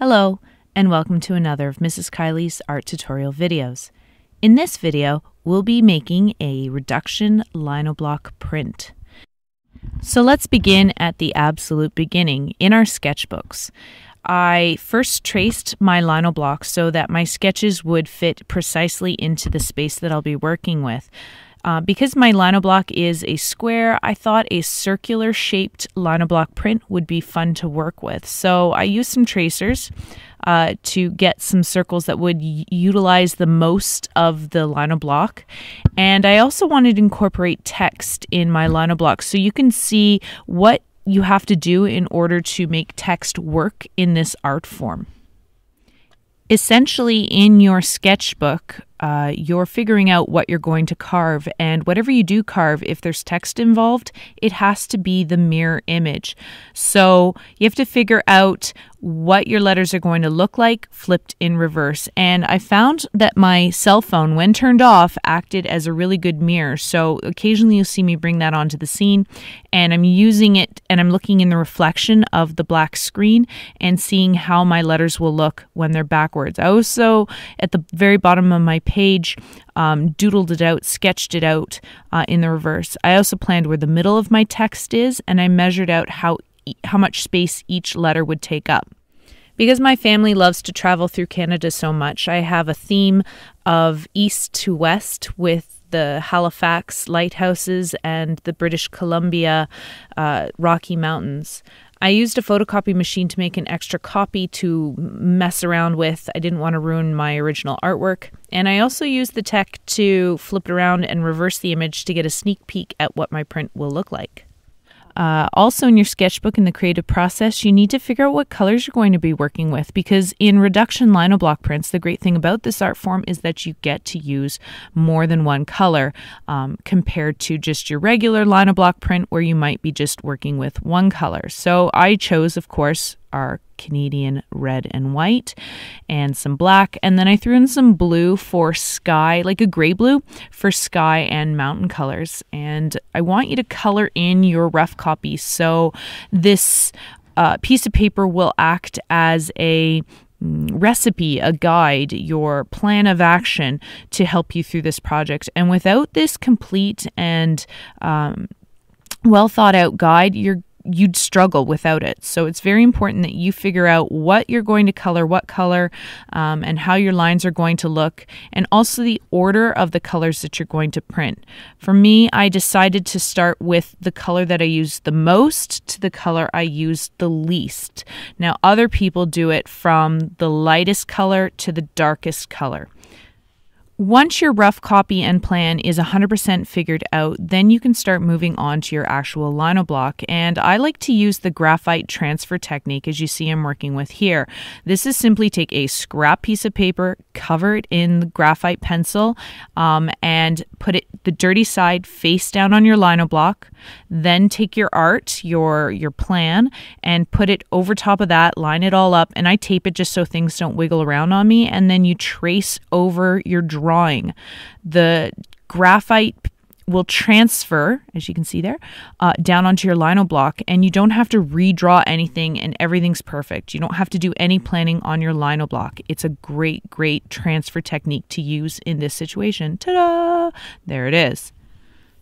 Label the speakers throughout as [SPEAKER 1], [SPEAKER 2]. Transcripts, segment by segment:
[SPEAKER 1] Hello, and welcome to another of Mrs. Kiely's art tutorial videos. In this video, we'll be making a reduction linoblock print. So let's begin at the absolute beginning in our sketchbooks. I first traced my linoblock so that my sketches would fit precisely into the space that I'll be working with. Uh, because my linoblock is a square, I thought a circular shaped linoblock print would be fun to work with. So I used some tracers uh, to get some circles that would utilize the most of the linoblock. And I also wanted to incorporate text in my linoblock so you can see what you have to do in order to make text work in this art form. Essentially, in your sketchbook, uh, you're figuring out what you're going to carve. And whatever you do carve, if there's text involved, it has to be the mirror image. So you have to figure out what your letters are going to look like flipped in reverse. And I found that my cell phone, when turned off, acted as a really good mirror. So occasionally you'll see me bring that onto the scene and I'm using it and I'm looking in the reflection of the black screen and seeing how my letters will look when they're backwards. I also, at the very bottom of my page, um, doodled it out, sketched it out uh, in the reverse. I also planned where the middle of my text is and I measured out how how much space each letter would take up. Because my family loves to travel through Canada so much, I have a theme of east to west with the Halifax lighthouses and the British Columbia uh, Rocky Mountains. I used a photocopy machine to make an extra copy to mess around with. I didn't want to ruin my original artwork. And I also used the tech to flip it around and reverse the image to get a sneak peek at what my print will look like. Uh, also, in your sketchbook in the creative process, you need to figure out what colors you're going to be working with because in reduction linoblock prints, the great thing about this art form is that you get to use more than one color um, compared to just your regular linoblock print where you might be just working with one color. So I chose, of course, our Canadian red and white and some black. And then I threw in some blue for sky, like a gray blue for sky and mountain colors. And I want you to color in your rough copy. So this uh, piece of paper will act as a mm, recipe, a guide, your plan of action to help you through this project. And without this complete and um, well thought out guide, you're you'd struggle without it. So it's very important that you figure out what you're going to color, what color, um, and how your lines are going to look, and also the order of the colors that you're going to print. For me, I decided to start with the color that I use the most to the color I use the least. Now, other people do it from the lightest color to the darkest color. Once your rough copy and plan is 100% figured out, then you can start moving on to your actual linoblock. And I like to use the graphite transfer technique as you see I'm working with here. This is simply take a scrap piece of paper, cover it in graphite pencil, um, and put it the dirty side face down on your linoblock. Then take your art, your your plan, and put it over top of that, line it all up, and I tape it just so things don't wiggle around on me. And then you trace over your drawing drawing. The graphite will transfer, as you can see there, uh, down onto your lino block, and you don't have to redraw anything, and everything's perfect. You don't have to do any planning on your lino block. It's a great, great transfer technique to use in this situation. Ta da! There it is.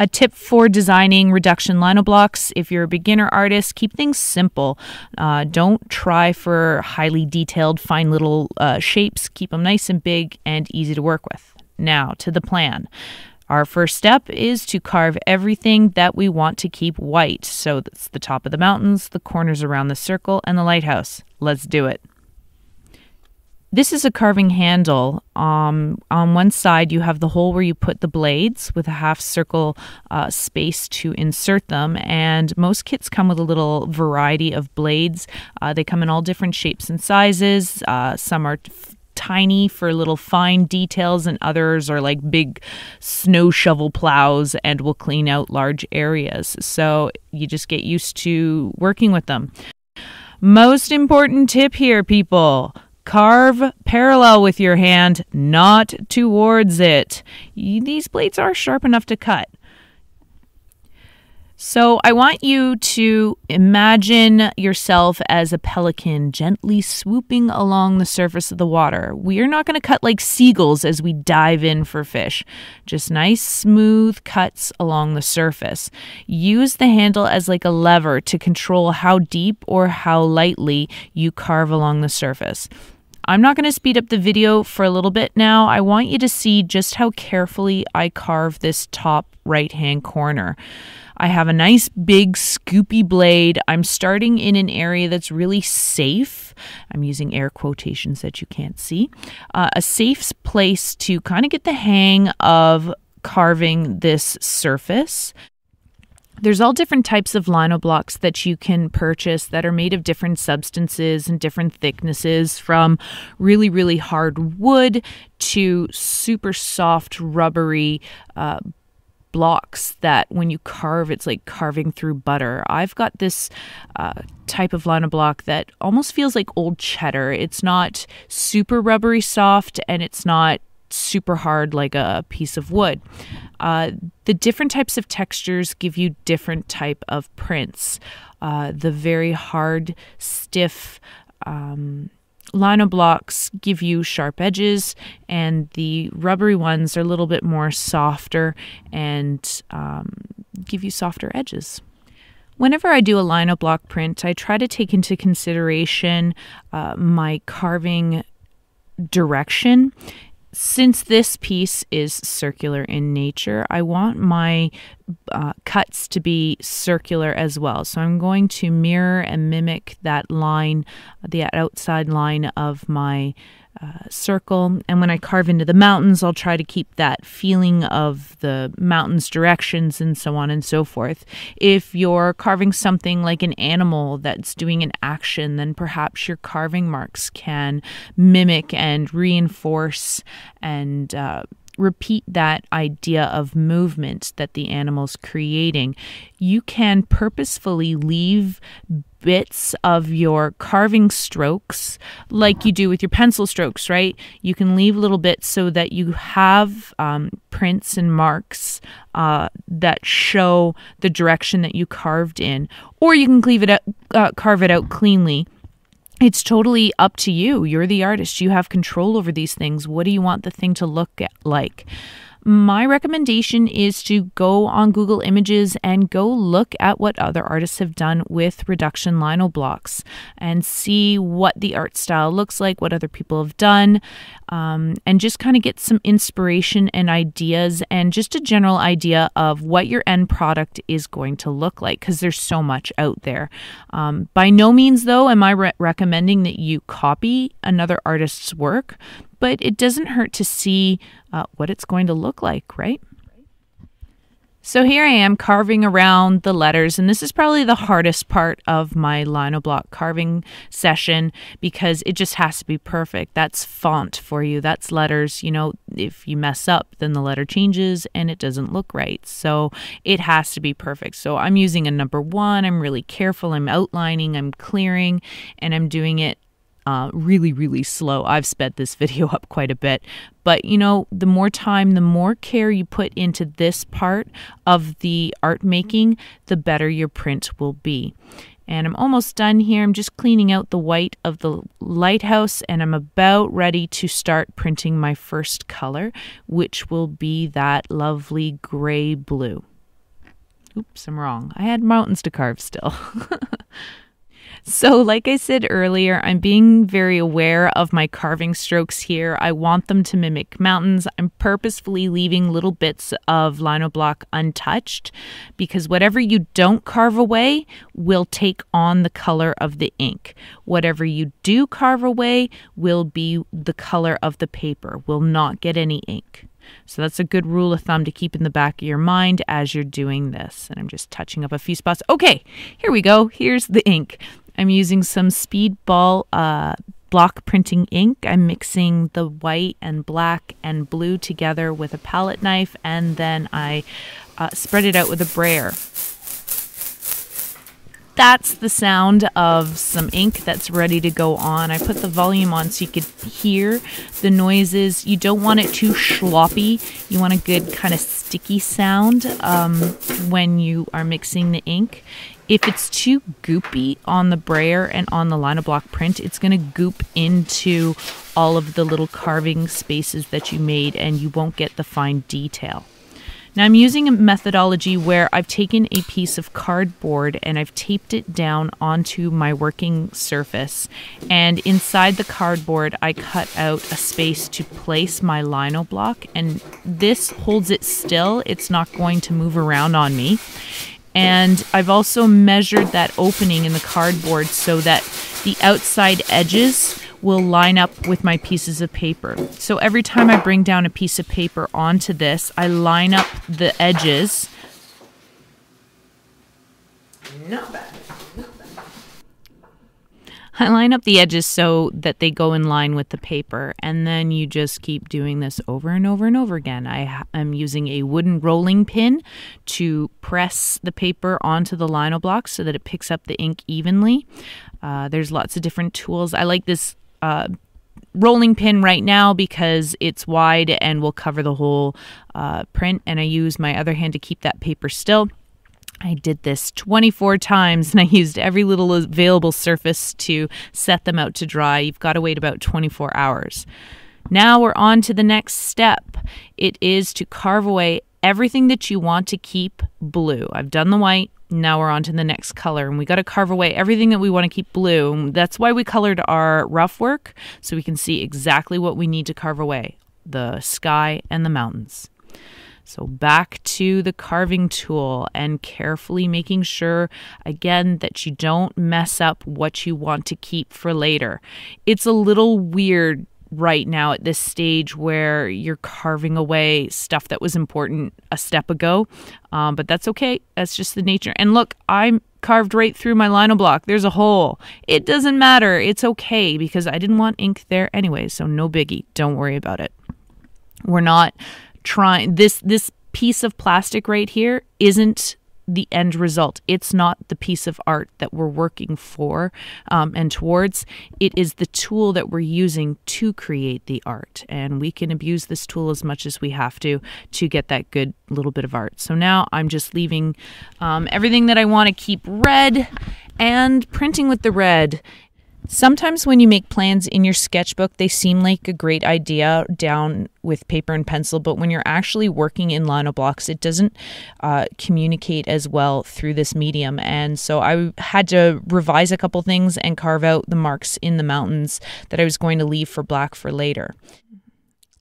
[SPEAKER 1] A tip for designing reduction lino blocks if you're a beginner artist, keep things simple. Uh, don't try for highly detailed, fine little uh, shapes. Keep them nice and big and easy to work with. Now, to the plan. Our first step is to carve everything that we want to keep white. So that's the top of the mountains, the corners around the circle, and the lighthouse. Let's do it. This is a carving handle. Um, on one side, you have the hole where you put the blades with a half circle uh, space to insert them. And most kits come with a little variety of blades. Uh, they come in all different shapes and sizes. Uh, some are tiny for little fine details, and others are like big snow shovel plows and will clean out large areas. So you just get used to working with them. Most important tip here, people Carve parallel with your hand, not towards it. These blades are sharp enough to cut. So, I want you to imagine yourself as a pelican gently swooping along the surface of the water. We are not going to cut like seagulls as we dive in for fish, just nice, smooth cuts along the surface. Use the handle as like a lever to control how deep or how lightly you carve along the surface. I'm not going to speed up the video for a little bit now. I want you to see just how carefully I carve this top right hand corner. I have a nice big scoopy blade. I'm starting in an area that's really safe. I'm using air quotations that you can't see. Uh, a safe place to kind of get the hang of carving this surface. There's all different types of lino blocks that you can purchase that are made of different substances and different thicknesses, from really, really hard wood to super soft, rubbery uh, blocks that when you carve, it's like carving through butter. I've got this uh, type of lino block that almost feels like old cheddar. It's not super rubbery soft and it's not super hard like a piece of wood. Uh, the different types of textures give you different type of prints. Uh, the very hard, stiff, um, lino blocks give you sharp edges, and the rubbery ones are a little bit more softer and um, give you softer edges. Whenever I do a lino block print, I try to take into consideration uh, my carving direction since this piece is circular in nature, I want my uh, cuts to be circular as well. So I'm going to mirror and mimic that line, the outside line of my uh, circle. And when I carve into the mountains, I'll try to keep that feeling of the mountains' directions and so on and so forth. If you're carving something like an animal that's doing an action, then perhaps your carving marks can mimic and reinforce and uh, repeat that idea of movement that the animal's creating. You can purposefully leave bits of your carving strokes like you do with your pencil strokes, right? You can leave little bits so that you have um, prints and marks uh, that show the direction that you carved in, or you can cleave it out, uh, carve it out cleanly it's totally up to you. You're the artist. You have control over these things. What do you want the thing to look like? My recommendation is to go on Google Images and go look at what other artists have done with reduction lino blocks and see what the art style looks like, what other people have done, um, and just kind of get some inspiration and ideas and just a general idea of what your end product is going to look like because there's so much out there. Um, by no means, though, am I re- recommending that you copy another artist's work but it doesn't hurt to see uh, what it's going to look like, right? So here I am carving around the letters, and this is probably the hardest part of my lino block carving session because it just has to be perfect. That's font for you, that's letters. You know, if you mess up, then the letter changes and it doesn't look right. So it has to be perfect. So I'm using a number one, I'm really careful, I'm outlining, I'm clearing, and I'm doing it uh, really, really slow. I've sped this video up quite a bit. But you know, the more time, the more care you put into this part of the art making, the better your print will be. And I'm almost done here. I'm just cleaning out the white of the lighthouse and I'm about ready to start printing my first color, which will be that lovely gray blue. Oops, I'm wrong. I had mountains to carve still. So, like I said earlier, I'm being very aware of my carving strokes here. I want them to mimic mountains. I'm purposefully leaving little bits of lino block untouched because whatever you don't carve away will take on the color of the ink. Whatever you do carve away will be the color of the paper, will not get any ink. So that's a good rule of thumb to keep in the back of your mind as you're doing this. And I'm just touching up a few spots. Okay, here we go. Here's the ink. I'm using some Speedball uh, block printing ink. I'm mixing the white and black and blue together with a palette knife, and then I uh, spread it out with a brayer. that's the sound of some ink that's ready to go on. I put the volume on so you could hear the noises. You don't want it too sloppy. You want a good kind of sticky sound um, when you are mixing the ink. If it's too goopy on the brayer and on the Linoblock print, it's going to goop into all of the little carving spaces that you made and you won't get the fine detail. Now I'm using a methodology where I've taken a piece of cardboard and I've taped it down onto my working surface. And inside the cardboard, I cut out a space to place my lino block. And this holds it still. It's not going to move around on me. And I've also measured that opening in the cardboard so that the outside edges will line up with my pieces of paper. So every time I bring down a piece of paper onto this, I line up the edges. Not bad. I line up the edges so that they go in line with the paper, and then you just keep doing this over and over and over again. I am using a wooden rolling pin to press the paper onto the lino block so that it picks up the ink evenly. Uh, there's lots of different tools. I like this uh, rolling pin right now because it's wide and will cover the whole uh, print. And I use my other hand to keep that paper still. I did this 24 times and I used every little available surface to set them out to dry. You've got to wait about 24 hours. Now we're on to the next step. It is to carve away everything that you want to keep blue. I've done the white, now we're on to the next color and we got to carve away everything that we want to keep blue. That's why we colored our rough work so we can see exactly what we need to carve away the sky and the mountains. So back to the carving tool and carefully making sure again that you don't mess up what you want to keep for later. It's a little weird right now at this stage where you're carving away stuff that was important a step ago. Um, but that's okay. That's just the nature. And look, I'm carved right through my lino block. There's a hole. It doesn't matter. It's okay because I didn't want ink there anyway. So no biggie. Don't worry about it. We're not trying this this piece of plastic right here isn't the end result. It's not the piece of art that we're working for um, and towards. It is the tool that we're using to create the art. And we can abuse this tool as much as we have to to get that good little bit of art. So now I'm just leaving um, everything that I want to keep red and printing with the red Sometimes when you make plans in your sketchbook, they seem like a great idea down with paper and pencil, but when you're actually working in lino blocks, it doesn't uh, communicate as well through this medium. And so I had to revise a couple things and carve out the marks in the mountains that I was going to leave for black for later.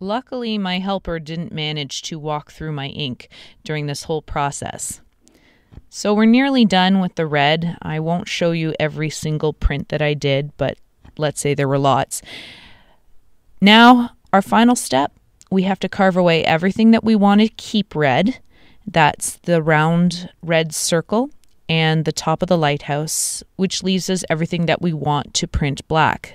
[SPEAKER 1] Luckily, my helper didn't manage to walk through my ink during this whole process. So we're nearly done with the red. I won't show you every single print that I did, but let's say there were lots. Now, our final step, we have to carve away everything that we want to keep red. That's the round red circle and the top of the lighthouse, which leaves us everything that we want to print black.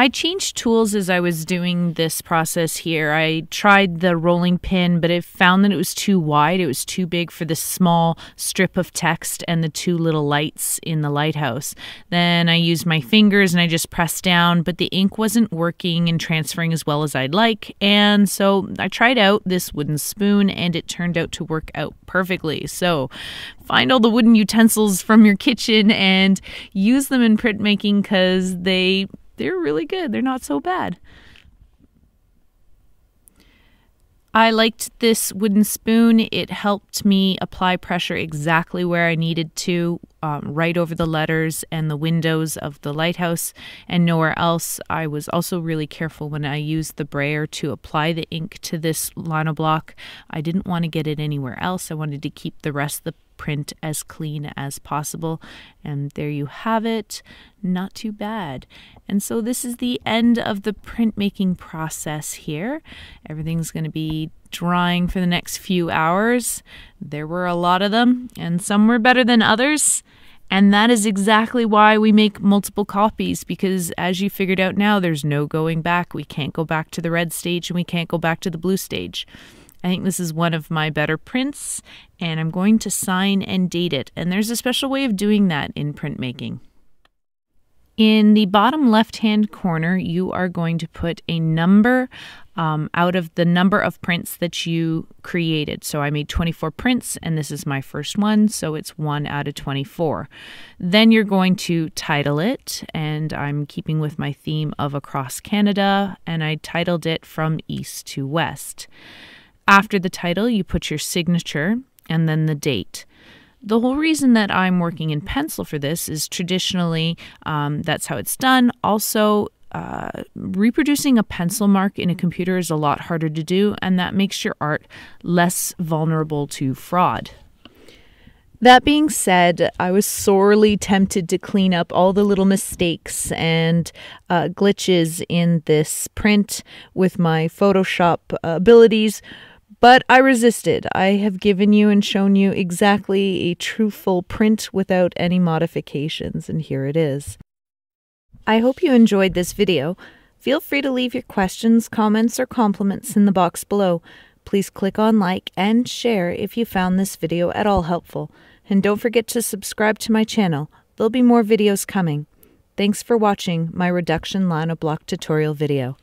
[SPEAKER 1] I changed tools as I was doing this process here. I tried the rolling pin, but I found that it was too wide. It was too big for the small strip of text and the two little lights in the lighthouse. Then I used my fingers and I just pressed down, but the ink wasn't working and transferring as well as I'd like. And so I tried out this wooden spoon and it turned out to work out perfectly. So find all the wooden utensils from your kitchen and use them in printmaking because they they're really good. They're not so bad. I liked this wooden spoon. It helped me apply pressure exactly where I needed to, um, right over the letters and the windows of the lighthouse, and nowhere else. I was also really careful when I used the brayer to apply the ink to this lino block. I didn't want to get it anywhere else. I wanted to keep the rest of the print as clean as possible. And there you have it. Not too bad. And so this is the end of the printmaking process here. Everything's going to be drying for the next few hours. There were a lot of them, and some were better than others. And that is exactly why we make multiple copies because, as you figured out now, there's no going back. We can't go back to the red stage and we can't go back to the blue stage. I think this is one of my better prints, and I'm going to sign and date it. And there's a special way of doing that in printmaking. In the bottom left hand corner, you are going to put a number um, out of the number of prints that you created. So I made 24 prints, and this is my first one, so it's one out of 24. Then you're going to title it, and I'm keeping with my theme of Across Canada, and I titled it From East to West. After the title, you put your signature and then the date. The whole reason that I'm working in pencil for this is traditionally um, that's how it's done. Also, uh, reproducing a pencil mark in a computer is a lot harder to do, and that makes your art less vulnerable to fraud. That being said, I was sorely tempted to clean up all the little mistakes and uh, glitches in this print with my Photoshop abilities but I resisted. I have given you and shown you exactly a truthful print without any modifications, and here it is. I hope you enjoyed this video. Feel free to leave your questions, comments, or compliments in the box below. Please click on like and share if you found this video at all helpful. And don't forget to subscribe to my channel. There'll be more videos coming. Thanks for watching my reduction lino block tutorial video.